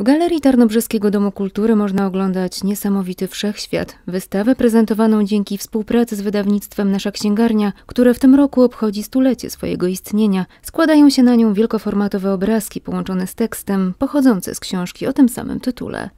W Galerii Tarnobrzeskiego Domu Kultury można oglądać niesamowity wszechświat. Wystawę prezentowaną dzięki współpracy z wydawnictwem Nasza Księgarnia, które w tym roku obchodzi stulecie swojego istnienia. Składają się na nią wielkoformatowe obrazki połączone z tekstem, pochodzące z książki o tym samym tytule.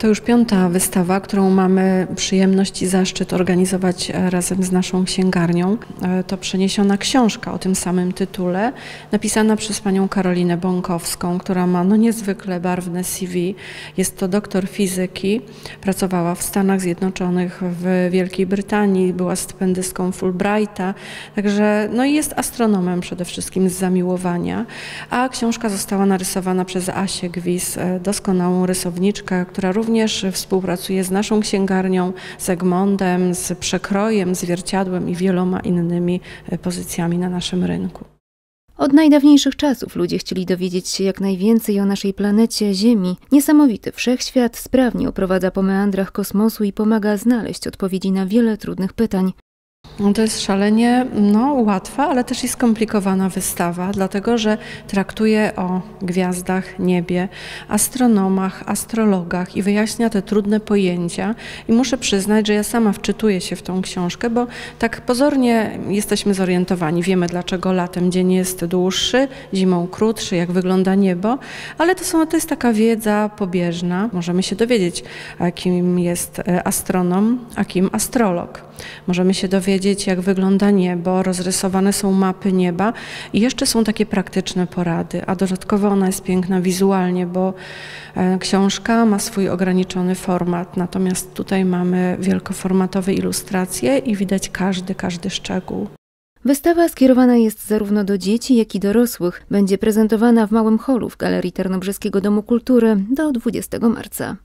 To już piąta wystawa, którą mamy przyjemność i zaszczyt organizować e, razem z naszą księgarnią. E, to przeniesiona książka o tym samym tytule, napisana przez panią Karolinę Bąkowską, która ma no niezwykle barwne CV. Jest to doktor fizyki, pracowała w Stanach Zjednoczonych, w Wielkiej Brytanii, była stypendystką Fulbrighta, także no i jest astronomem przede wszystkim z zamiłowania. A książka została narysowana przez Asię Gwis, e, doskonałą rysowniczkę, która również również współpracuje z naszą księgarnią, z Egmondem, z Przekrojem, Zwierciadłem i wieloma innymi e, pozycjami na naszym rynku. Od najdawniejszych czasów ludzie chcieli dowiedzieć się jak najwięcej o naszej planecie Ziemi. Niesamowity wszechświat sprawnie oprowadza po meandrach kosmosu i pomaga znaleźć odpowiedzi na wiele trudnych pytań. No to jest szalenie no, łatwa, ale też i skomplikowana wystawa, dlatego że traktuje o gwiazdach, niebie, astronomach, astrologach i wyjaśnia te trudne pojęcia. I muszę przyznać, że ja sama wczytuję się w tą książkę, bo tak pozornie jesteśmy zorientowani. Wiemy, dlaczego latem dzień jest dłuższy, zimą krótszy, jak wygląda niebo, ale to, są, to jest taka wiedza pobieżna. Możemy się dowiedzieć, kim jest e, astronom, a kim astrolog. Możemy się dowiedzieć, jak wygląda niebo, rozrysowane są mapy nieba i jeszcze są takie praktyczne porady, a dodatkowo ona jest piękna wizualnie, bo e, książka ma swój ograniczony format, natomiast tutaj mamy wielkoformatowe ilustracje i widać każdy, każdy szczegół. Wystawa skierowana jest zarówno do dzieci, jak i dorosłych. Będzie prezentowana w Małym Holu w Galerii Tarnobrzeskiego Domu Kultury do 20 marca.